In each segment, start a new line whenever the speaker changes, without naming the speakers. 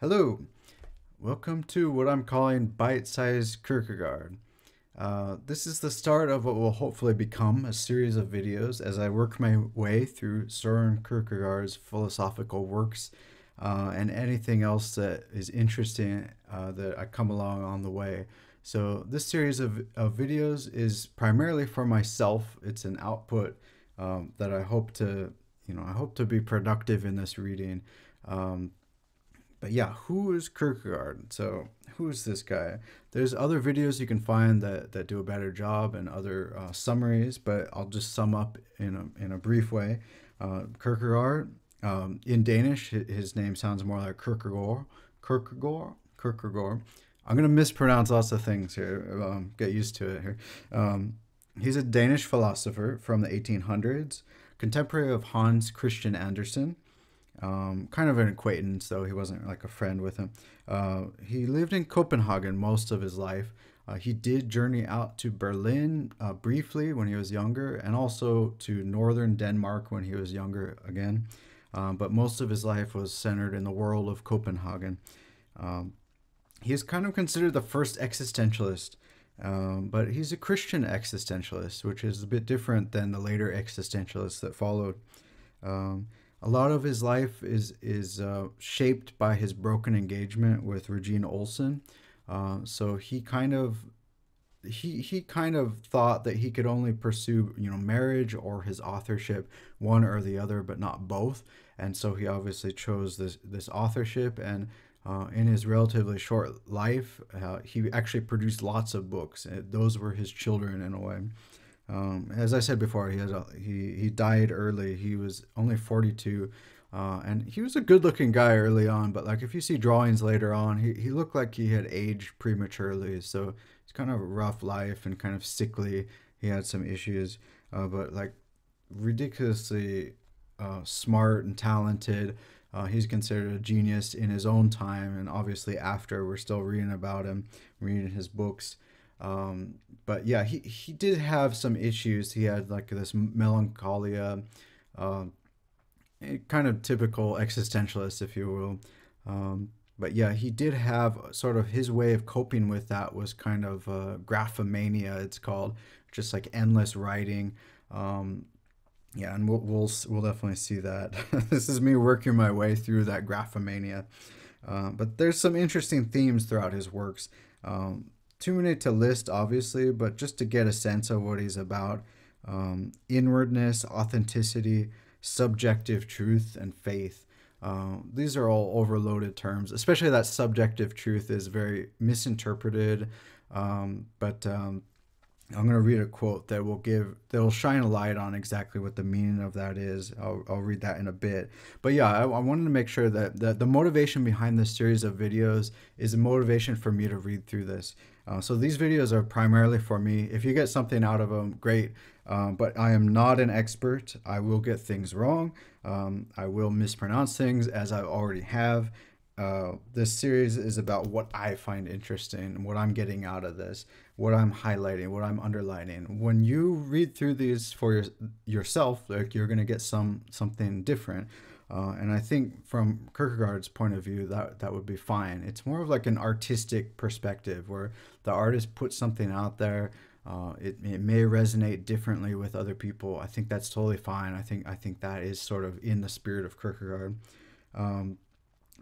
Hello, welcome to what I'm calling Bite-Sized Kierkegaard. Uh, this is the start of what will hopefully become a series of videos as I work my way through Soren Kierkegaard's philosophical works uh, and anything else that is interesting uh, that I come along on the way. So this series of, of videos is primarily for myself. It's an output um, that I hope to, you know, I hope to be productive in this reading. Um, but yeah, who is Kierkegaard? So who is this guy? There's other videos you can find that, that do a better job and other uh, summaries, but I'll just sum up in a, in a brief way. Uh, Kierkegaard, um, in Danish, his name sounds more like Kierkegaard. Kierkegaard? Kierkegaard. I'm going to mispronounce lots of things here. Um, get used to it here. Um, he's a Danish philosopher from the 1800s, contemporary of Hans Christian Andersen. Um, kind of an acquaintance, though he wasn't like a friend with him. Uh, he lived in Copenhagen most of his life. Uh, he did journey out to Berlin uh, briefly when he was younger, and also to northern Denmark when he was younger again. Um, but most of his life was centered in the world of Copenhagen. Um, he is kind of considered the first existentialist, um, but he's a Christian existentialist, which is a bit different than the later existentialists that followed. A lot of his life is is uh, shaped by his broken engagement with Regina Olsen. Uh, so he kind of he he kind of thought that he could only pursue you know marriage or his authorship, one or the other, but not both. And so he obviously chose this this authorship. And uh, in his relatively short life, uh, he actually produced lots of books. Those were his children in a way. Um, as I said before, he has a, he he died early. He was only 42, uh, and he was a good-looking guy early on. But like if you see drawings later on, he he looked like he had aged prematurely. So it's kind of a rough life and kind of sickly. He had some issues, uh, but like ridiculously uh, smart and talented. Uh, he's considered a genius in his own time, and obviously after we're still reading about him, reading his books. Um, but yeah, he, he did have some issues. He had like this melancholia, uh, kind of typical existentialist, if you will. Um, but yeah, he did have sort of his way of coping with that was kind of uh, graphomania, it's called, just like endless writing. Um, yeah, and we'll, we'll, we'll definitely see that. this is me working my way through that graphomania. Uh, but there's some interesting themes throughout his works. Um, too many to list, obviously, but just to get a sense of what he's about um, inwardness, authenticity, subjective truth, and faith. Uh, these are all overloaded terms, especially that subjective truth is very misinterpreted. Um, but um, I'm going to read a quote that will give that will shine a light on exactly what the meaning of that is. I'll, I'll read that in a bit. But yeah, I, I wanted to make sure that, that the motivation behind this series of videos is a motivation for me to read through this. Uh, so these videos are primarily for me. If you get something out of them, great. Um, but I am not an expert. I will get things wrong. Um, I will mispronounce things as I already have. Uh, this series is about what I find interesting, and what I'm getting out of this, what I'm highlighting, what I'm underlining. When you read through these for your, yourself, like you're gonna get some something different. Uh, and I think from Kierkegaard's point of view, that that would be fine. It's more of like an artistic perspective where the artist puts something out there. Uh, it, it may resonate differently with other people. I think that's totally fine. I think I think that is sort of in the spirit of Kierkegaard. Um,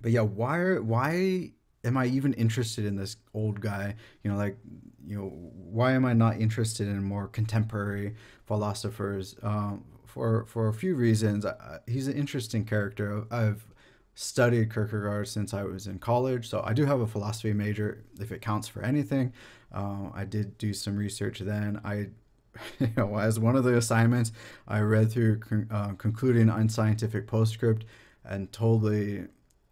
but yeah, why why am I even interested in this old guy? You know, like you know, why am I not interested in more contemporary philosophers? Um, for for a few reasons. he's an interesting character. I've studied Kierkegaard since I was in college, so I do have a philosophy major if it counts for anything. Uh, I did do some research then. I, you know, as one of the assignments, I read through uh, concluding unscientific postscript and totally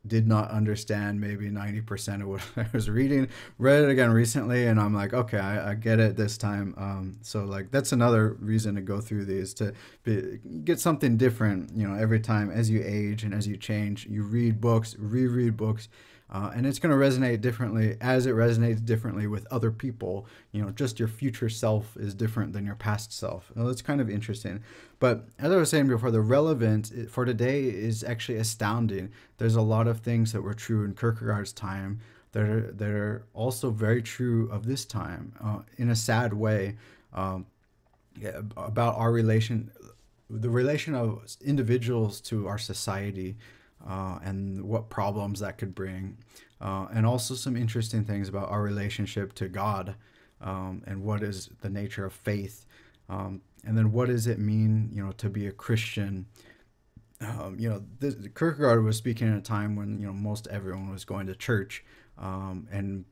did not understand maybe 90% of what I was reading. Read it again recently and I'm like, okay, I, I get it this time. Um, so like that's another reason to go through these to be, get something different, you know, every time as you age and as you change, you read books, reread books. Uh, and it's going to resonate differently as it resonates differently with other people. You know, just your future self is different than your past self. Well, it's kind of interesting. But as I was saying before, the relevance for today is actually astounding. There's a lot of things that were true in Kierkegaard's time that are, that are also very true of this time uh, in a sad way um, yeah, about our relation, the relation of individuals to our society uh, and what problems that could bring, uh, and also some interesting things about our relationship to God um, and what is the nature of faith, um, and then what does it mean, you know, to be a Christian. Um, you know, this, Kierkegaard was speaking at a time when you know most everyone was going to church, um, and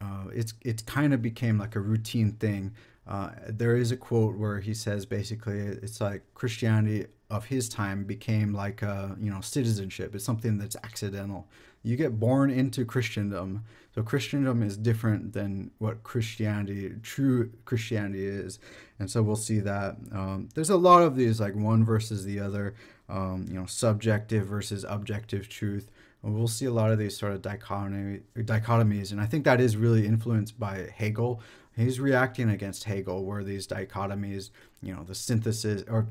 uh, it's it kind of became like a routine thing. Uh, there is a quote where he says basically it's like Christianity of his time became like a you know citizenship. It's something that's accidental. You get born into Christendom, so Christendom is different than what Christianity, true Christianity is, and so we'll see that um, there's a lot of these like one versus the other, um, you know, subjective versus objective truth. We'll see a lot of these sort of dichotomy, dichotomies, and I think that is really influenced by Hegel. He's reacting against Hegel, where these dichotomies, you know, the synthesis or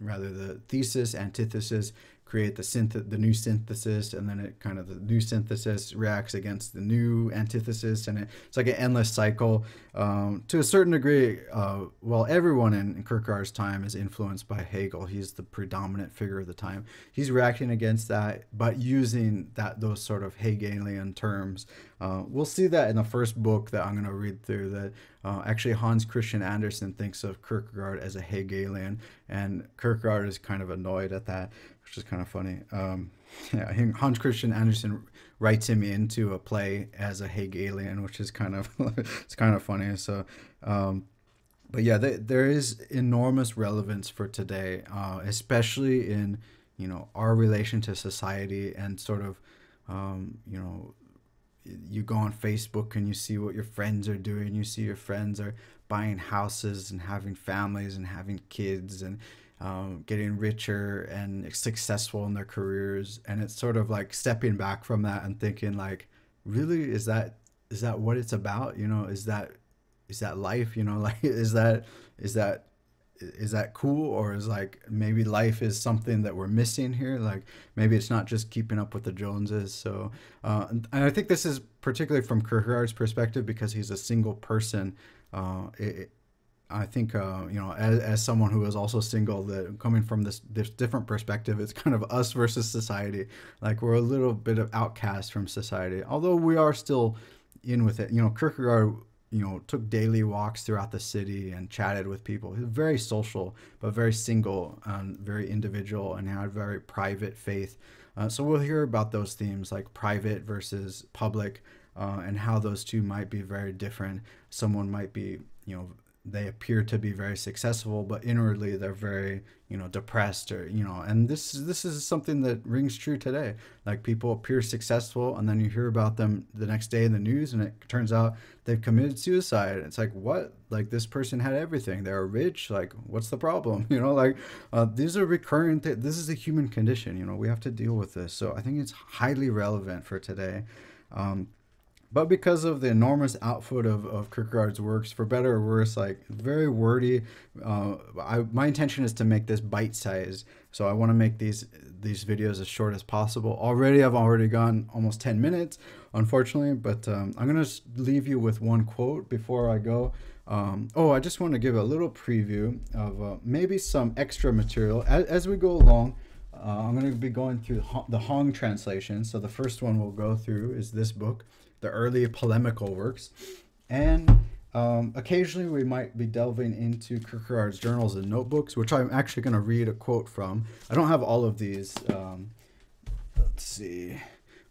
rather the thesis, antithesis, create the synth the new synthesis and then it kind of the new synthesis reacts against the new antithesis and it, it's like an endless cycle. Um, to a certain degree uh, well everyone in, Kierkegaard's time is influenced by Hegel. He's the predominant figure of the time. He's reacting against that but using that those sort of Hegelian terms. Uh, we'll see that in the first book that I'm going to read through that uh, actually Hans Christian Andersen thinks of Kierkegaard as a Hegelian and Kierkegaard is kind of annoyed at that which is kind of funny. Um, yeah, Hans Christian Andersen writes him into a play as a Hegelian, which is kind of it's kind of funny. So, um, but yeah, th- there is enormous relevance for today, uh, especially in you know our relation to society and sort of um, you know you go on Facebook and you see what your friends are doing. You see your friends are buying houses and having families and having kids and um, getting richer and successful in their careers. And it's sort of like stepping back from that and thinking like really is that is that what it's about? You know is that is that life? You know like is that is that is that cool? Or is like maybe life is something that we're missing here? Like maybe it's not just keeping up with the joneses. So uh, and i think this is particularly from kierkegaard's perspective because he's a single person. Uh, it, I think uh, you know, as, as someone who is also single, that coming from this this different perspective, it's kind of us versus society. Like we're a little bit of outcast from society, although we are still in with it. You know, Kierkegaard, you know, took daily walks throughout the city and chatted with people. Very social, but very single and very individual, and had very private faith. Uh, so we'll hear about those themes like private versus public, uh, and how those two might be very different. Someone might be, you know they appear to be very successful but inwardly they're very you know depressed or you know and this this is something that rings true today. Like people appear successful and then you hear about them the next day in the news and it turns out they've committed suicide. It's like what? Like this person had everything. They're rich. Like what's the problem? You know like uh, these are recurrent th- this is a human condition you know we have to deal with this. So i think it's highly relevant for today. Um, but because of the enormous output of, of Kierkegaard's works, for better or worse, like very wordy, uh, I, my intention is to make this bite size. So I want to make these these videos as short as possible. Already, I've already gone almost 10 minutes, unfortunately, but um, I'm to leave you with one quote before I go. Um, oh, I just want to give a little preview of uh, maybe some extra material as, as we go along. Uh, I'm going to be going through the Hong translation. So the first one we'll go through is this book the early polemical works. And um, occasionally we might be delving into Kierkegaard's journals and notebooks, which I'm actually going to read a quote from. I don't have all of these. Um, let's see.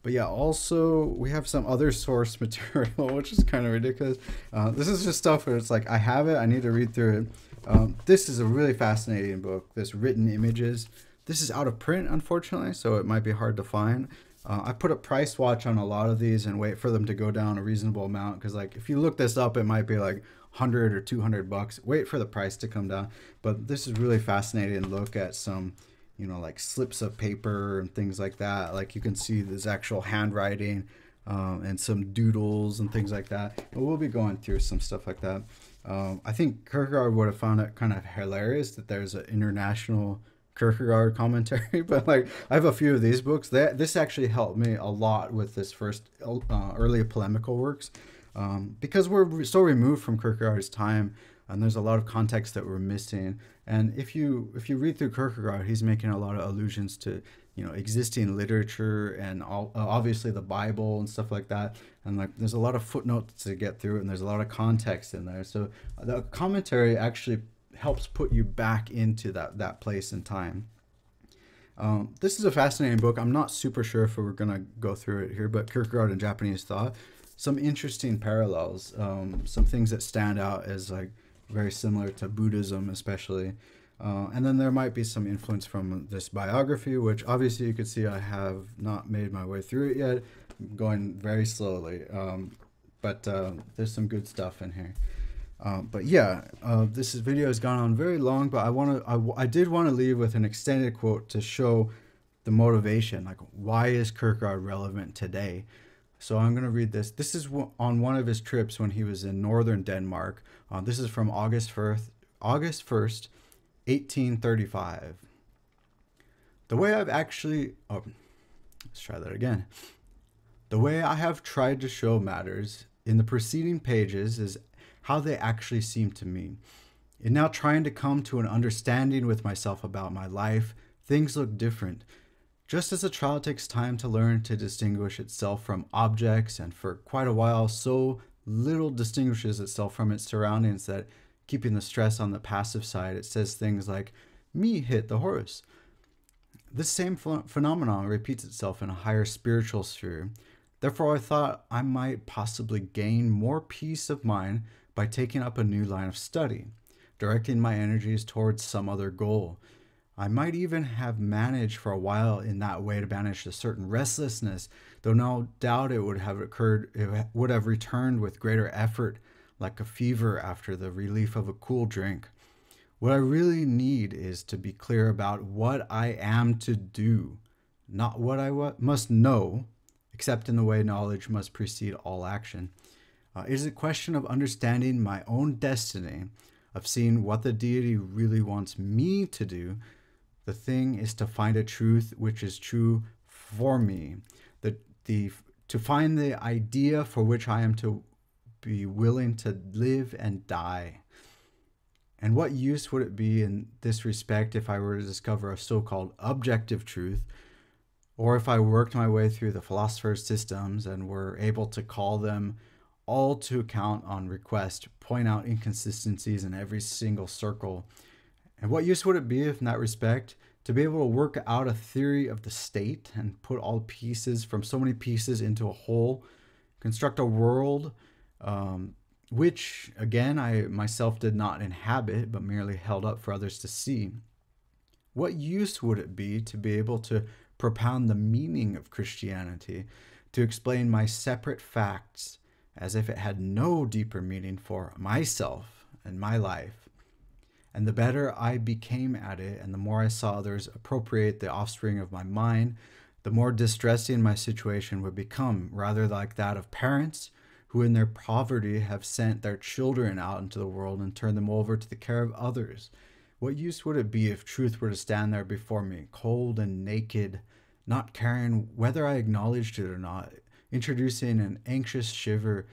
But yeah, also we have some other source material, which is kind of ridiculous. Uh, this is just stuff where it's like, I have it, I need to read through it. Um, this is a really fascinating book, this written images. This is out of print, unfortunately, so it might be hard to find. Uh, I put a price watch on a lot of these and wait for them to go down a reasonable amount because like if you look this up, it might be like 100 or 200 bucks. Wait for the price to come down. But this is really fascinating look at some, you know, like slips of paper and things like that. Like you can see this actual handwriting um, and some doodles and things like that. But we'll be going through some stuff like that. Um, I think Kierkegaard would have found it kind of hilarious that there's an international Kierkegaard commentary, but like I have a few of these books. That this actually helped me a lot with this first uh, early polemical works, um, because we're so removed from Kierkegaard's time, and there's a lot of context that we're missing. And if you if you read through Kierkegaard, he's making a lot of allusions to you know existing literature and all, uh, obviously the Bible and stuff like that. And like there's a lot of footnotes to get through, and there's a lot of context in there. So the commentary actually helps put you back into that that place and time. Um, this is a fascinating book. I'm not super sure if we're gonna go through it here, but Kierkegaard and Japanese thought, some interesting parallels, um, some things that stand out as like very similar to Buddhism, especially. Uh, and then there might be some influence from this biography, which obviously you could see I have not made my way through it yet. I'm going very slowly, um, but uh, there's some good stuff in here. Uh, but yeah, uh, this video has gone on very long, but I want to, I, I did want to leave with an extended quote to show the motivation. Like, why is Kierkegaard relevant today? So I'm going to read this. This is on one of his trips when he was in northern Denmark. Uh, this is from August 1st, August 1st, 1835. The way I've actually, oh, let's try that again. The way I have tried to show matters in the preceding pages is how they actually seem to me. In now trying to come to an understanding with myself about my life, things look different. Just as a child takes time to learn to distinguish itself from objects, and for quite a while, so little distinguishes itself from its surroundings that keeping the stress on the passive side, it says things like, me hit the horse. This same ph- phenomenon repeats itself in a higher spiritual sphere. Therefore, I thought I might possibly gain more peace of mind by taking up a new line of study, directing my energies towards some other goal. I might even have managed for a while in that way to banish a certain restlessness, though no doubt it would have occurred, it would have returned with greater effort, like a fever after the relief of a cool drink. What I really need is to be clear about what I am to do, not what I must know, except in the way knowledge must precede all action. Uh, it is a question of understanding my own destiny, of seeing what the deity really wants me to do. The thing is to find a truth which is true for me. The, the, to find the idea for which I am to be willing to live and die. And what use would it be in this respect if I were to discover a so called objective truth, or if I worked my way through the philosopher's systems and were able to call them all to account on request, point out inconsistencies in every single circle. And what use would it be if, in that respect, to be able to work out a theory of the state and put all pieces from so many pieces into a whole, construct a world um, which, again, I myself did not inhabit, but merely held up for others to see? What use would it be to be able to propound the meaning of Christianity, to explain my separate facts? As if it had no deeper meaning for myself and my life. And the better I became at it, and the more I saw others appropriate the offspring of my mind, the more distressing my situation would become, rather like that of parents who, in their poverty, have sent their children out into the world and turned them over to the care of others. What use would it be if truth were to stand there before me, cold and naked, not caring whether I acknowledged it or not, introducing an anxious shiver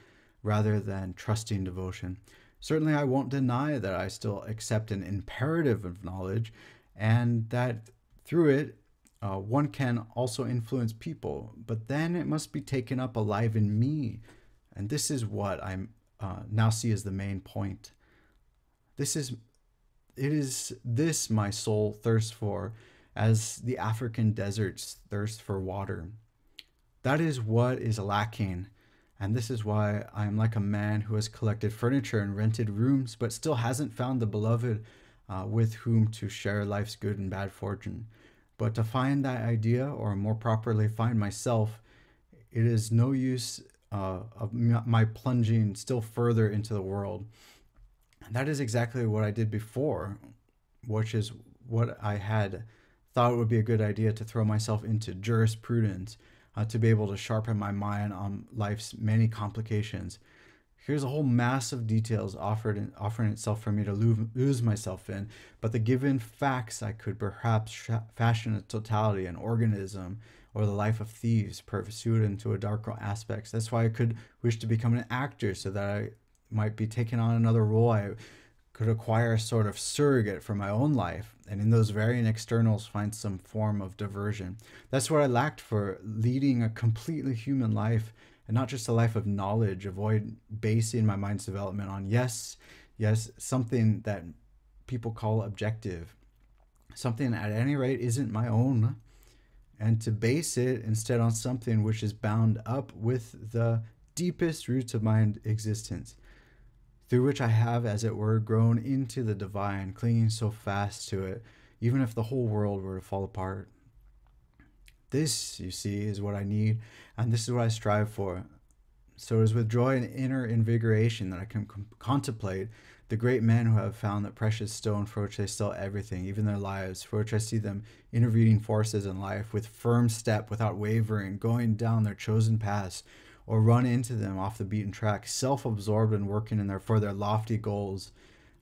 rather than trusting devotion. Certainly, I won't deny that I still accept an imperative of knowledge and that through it, uh, one can also influence people, but then it must be taken up alive in me. And this is what I uh, now see as the main point. This is, it is this my soul thirsts for, as the African deserts thirst for water. That is what is lacking. And this is why I am like a man who has collected furniture and rented rooms, but still hasn't found the beloved uh, with whom to share life's good and bad fortune. But to find that idea, or more properly, find myself, it is no use uh, of my plunging still further into the world. And that is exactly what I did before, which is what I had thought would be a good idea to throw myself into jurisprudence uh, to be able to sharpen my mind on life's many complications. Here's a whole mass of details offered in, offering itself for me to lose myself in, but the given facts I could perhaps fashion a totality, an organism, or the life of thieves pursued into a darker aspects. That's why I could wish to become an actor so that I might be taking on another role. I could acquire a sort of surrogate for my own life, and in those varying externals find some form of diversion. That's what I lacked for leading a completely human life and not just a life of knowledge. Avoid basing my mind's development on yes, yes, something that people call objective, something at any rate isn't my own and to base it instead on something which is bound up with the deepest roots of my existence, through which I have, as it were, grown into the divine, clinging so fast to it, even if the whole world were to fall apart. This, you see, is what I need, and this is what I strive for. So it is with joy and inner invigoration that I can contemplate the great men who have found that precious stone for which they sell everything, even their lives, for which I see them intervening forces in life with firm step, without wavering, going down their chosen paths, or run into them off the beaten track, self absorbed and working in their for their lofty goals.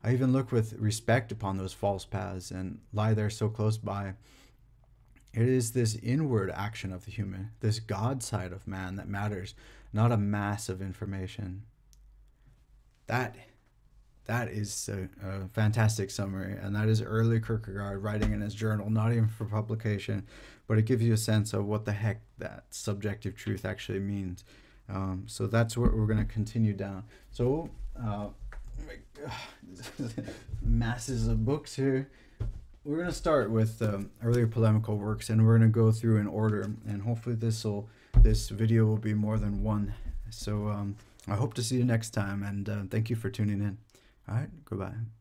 I even look with respect upon those false paths and lie there so close by. It is this inward action of the human, this God side of man that matters, not a mass of information. That that is a, a, fantastic summary, and that is early Kierkegaard writing in his journal, not even for publication, but it gives you a sense of what the heck that subjective truth actually means. Um, so that's what we're going to continue down. So, uh, masses of books here. We're going to start with um, earlier polemical works, and we're going to go through in order, and hopefully this will this video will be more than one. So um, I hope to see you next time, and uh, thank you for tuning in. All right, goodbye.